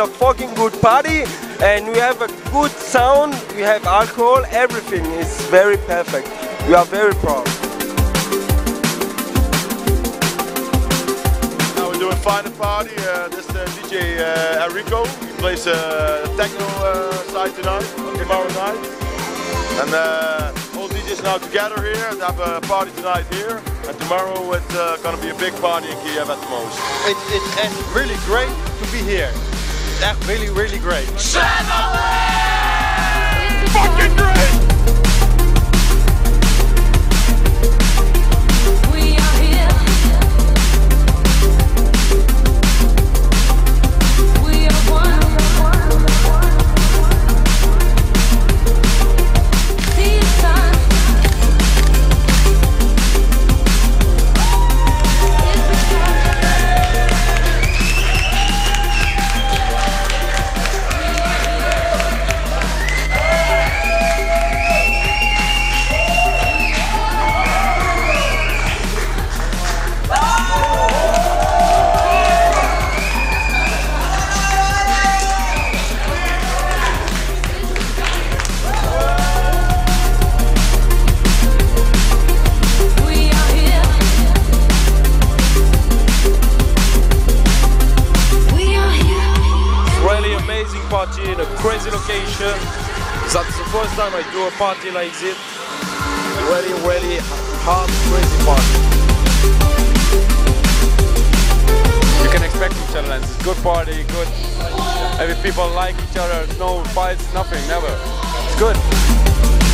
a fucking good party and we have a good sound, we have alcohol, everything is very perfect. We are very proud. Now we're doing final party. Uh, this is uh, DJ uh, Enrico. He plays uh, techno uh, side tonight, tomorrow night. And uh, all DJs now together here and have a party tonight here. And tomorrow it's uh, gonna be a big party in Kiev at the most. It's, it's really great to be here. It's echt really, really great. Fucking great! Party in a crazy location. That's the first time I do a party like this. Really, really hard, crazy party. you can expect from Shadowlands. It's good party, good. Every people like each other, no fights, nothing, never. It's good.